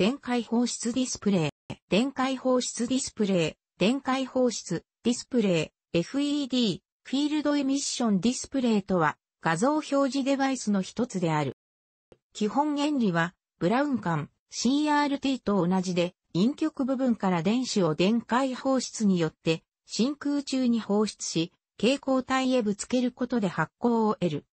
電解放出ディスプレイ、電解放出ディスプレイ、電解放出ディスプレイ、FED、フィールドエミッションディスプレイとは画像表示デバイスの一つである。基本原理は、ブラウン管、CRT と同じで、陰極部分から電子を電解放出によって真空中に放出し、蛍光体へぶつけることで発光を得る。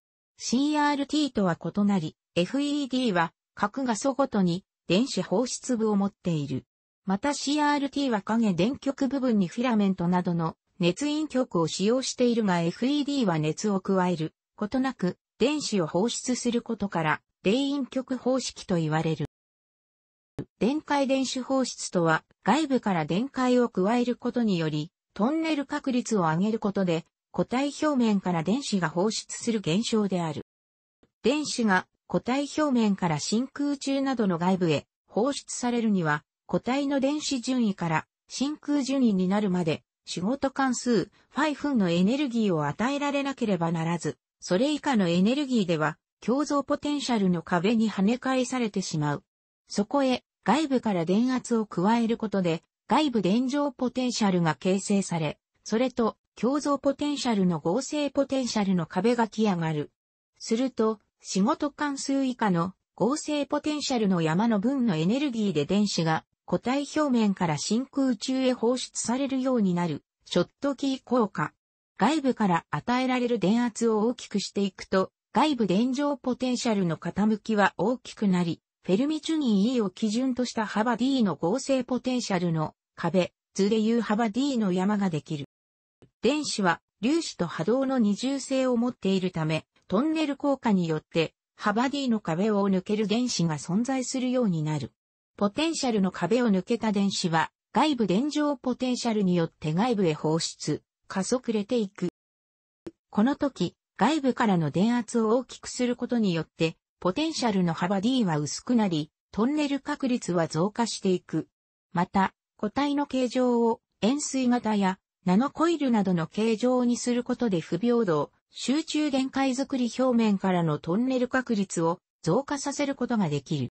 CRT とは異なり、FED は各画素ごとに電子放出部を持っている。また CRT は影電極部分にフィラメントなどの熱陰極を使用しているが FED は熱を加えることなく電子を放出することから冷陰極方式と言われる。電解電子放出とは外部から電解を加えることによりトンネル確率を上げることで固体表面から電子が放出する現象である。電子が固体表面から真空中などの外部へ放出されるには、固体の電子順位から真空順位になるまで仕事関数、ファイフンのエネルギーを与えられなければならず、それ以下のエネルギーでは、共造ポテンシャルの壁に跳ね返されてしまう。そこへ外部から電圧を加えることで、外部電状ポテンシャルが形成され、それと共造ポテンシャルの合成ポテンシャルの壁が来上がる。すると、仕事関数以下の合成ポテンシャルの山の分のエネルギーで電子が固体表面から真空中へ放出されるようになる、ショットキー効果。外部から与えられる電圧を大きくしていくと、外部電状ポテンシャルの傾きは大きくなり、フェルミチュニー E を基準とした幅 D の合成ポテンシャルの壁、図でいう幅 D の山ができる。電子は粒子と波動の二重性を持っているため、トンネル効果によって幅 D の壁を抜ける電子が存在するようになる。ポテンシャルの壁を抜けた電子は外部電状ポテンシャルによって外部へ放出、加速れていく。この時、外部からの電圧を大きくすることによって、ポテンシャルの幅 D は薄くなり、トンネル確率は増加していく。また、固体の形状を円錐型やナノコイルなどの形状にすることで不平等、集中電界作り表面からのトンネル確率を増加させることができる。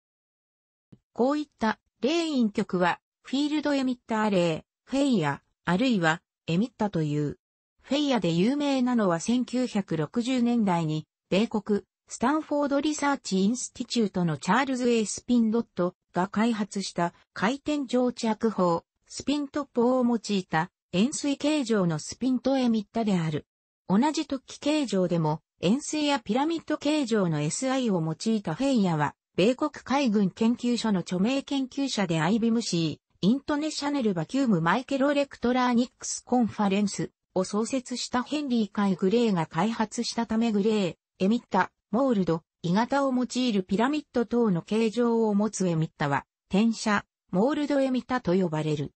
こういった冷陰極はフィールドエミッタアレイ、FEA、あるいはエミッタという。 FEA で有名なのは1960年代に米国スタンフォードリサーチインスティチュートのチャールズ・ A・スピントが開発した回転蒸着法、スピント法を用いた円錐形状のスピントエミッタである。同じ突起形状でも、円錐やピラミッド形状の SI を用いた FEA は、米国海軍研究所の著名研究者で IBMC、イントネシャネルバキュームマイケロレクトラーニックスコンファレンスを創設したヘンリー・カイ・グレーが開発したためグレー、エミッタ、モールド、鋳型を用いるピラミッド等の形状を持つエミッタは、転写、モールドエミッタと呼ばれる。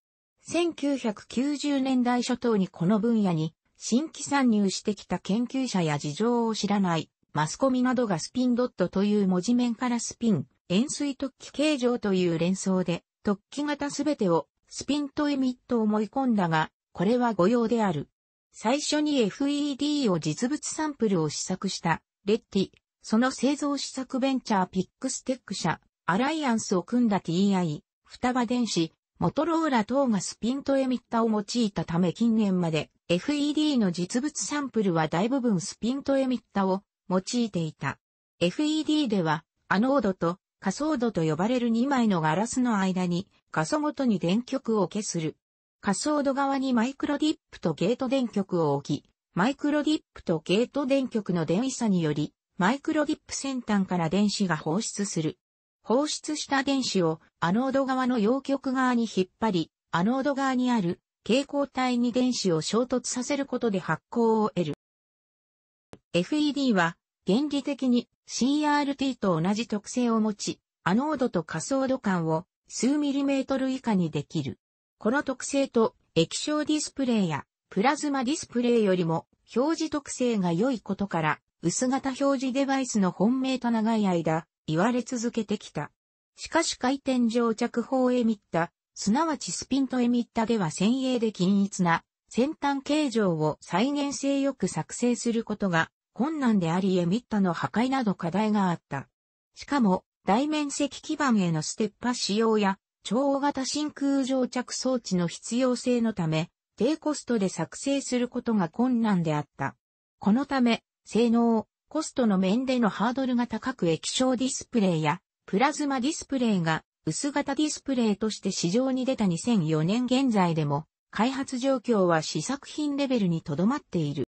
1990年代初頭にこの分野に新規参入してきた研究者や事情を知らないマスコミなどがスピンドットという文字面からスピン、円錐突起形状という連想で突起型すべてをスピンとエミットを思い込んだが、これは誤用である。最初に FED を実物サンプルを試作したレッティ、その製造試作ベンチャーピックステック社、アライアンスを組んだ TI、双葉電子、モトローラ等がスピントエミッタを用いたため近年まで FED の実物サンプルは大部分スピントエミッタを用いていた。FED ではアノードとカソードと呼ばれる2枚のガラスの間に画素ごとに電極を消する。カソード側にマイクロディップとゲート電極を置き、マイクロディップとゲート電極の電位差により、マイクロディップ先端から電子が放出する。放出した電子をアノード側の陽極側に引っ張り、アノード側にある蛍光体に電子を衝突させることで発光を得る。FED は原理的に CRT と同じ特性を持ち、アノードとカソード間を数ミリメートル以下にできる。この特性と液晶ディスプレイやプラズマディスプレイよりも表示特性が良いことから薄型表示デバイスの本命と長い間言われ続けてきた。しかし回転上着法エミッタ、すなわちスピントエミッタでは先鋭で均一な先端形状を再現性よく作成することが困難でありエミッタの破壊など課題があった。しかも大面積基板へのステッパ使用や、超大型真空乗着装置の必要性のため、低コストで作成することが困難であった。このため、性能、コストの面でのハードルが高く液晶ディスプレイや、プラズマディスプレイが薄型ディスプレイとして市場に出た2004年現在でも、開発状況は試作品レベルにとどまっている。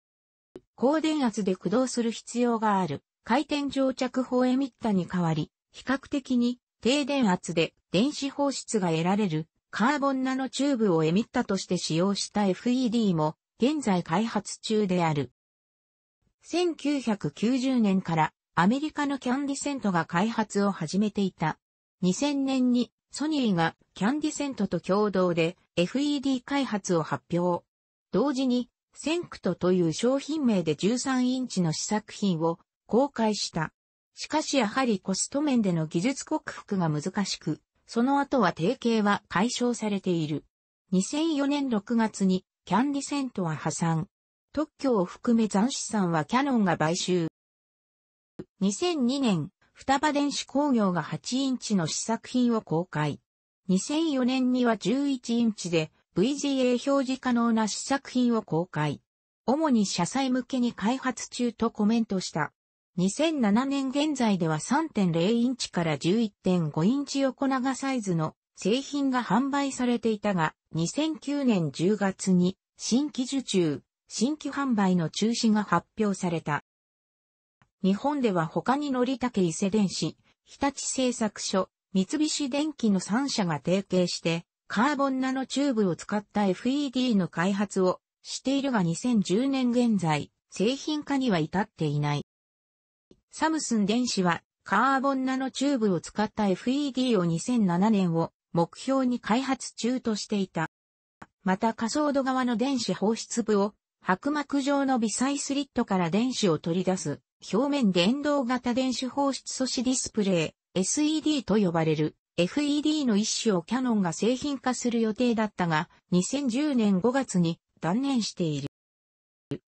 高電圧で駆動する必要がある回転乗着法エミッタに代わり、比較的に低電圧で電子放出が得られるカーボンナノチューブをエミッタとして使用した FED も現在開発中である。1990年からアメリカのキャンディセントが開発を始めていた2000年にソニーがキャンディセントと共同で FED 開発を発表。同時にセンクトという商品名で13インチの試作品を公開した。しかしやはりコスト面での技術克服が難しく、その後は提携は解消されている。2004年6月にキャンディセントは破産。特許を含め残資産はキャノンが買収。2002年、双葉電子工業が8インチの試作品を公開。2004年には11インチで VGA 表示可能な試作品を公開。主に車載向けに開発中とコメントした。2007年現在では3.0インチから11.5インチ横長サイズの製品が販売されていたが、2009年10月に新規受注、新規販売の中止が発表された。日本では他に乗竹伊勢電子、日立製作所、三菱電機の3社が提携して、カーボンナノチューブを使った FED の開発をしているが2010年現在、製品化には至っていない。サムスン電子はカーボンナノチューブを使った FED を2007年を目標に開発中としていた。また仮想度側の電子放出部を白膜状の微細スリットから電子を取り出す表面電動型電子放出素子ディスプレイ SED と呼ばれる FED の一種をキャノンが製品化する予定だったが2010年5月に断念している。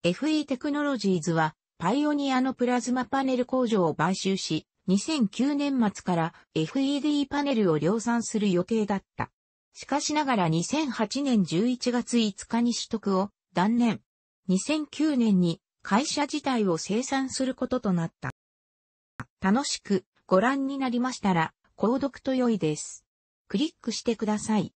FE テクノロジーズはパイオニアのプラズマパネル工場を買収し2009年末から FED パネルを量産する予定だった。しかしながら2008年11月5日に取得を断念。2009年に会社自体を生産することとなった。楽しくご覧になりましたら、購読と良いです。クリックしてください。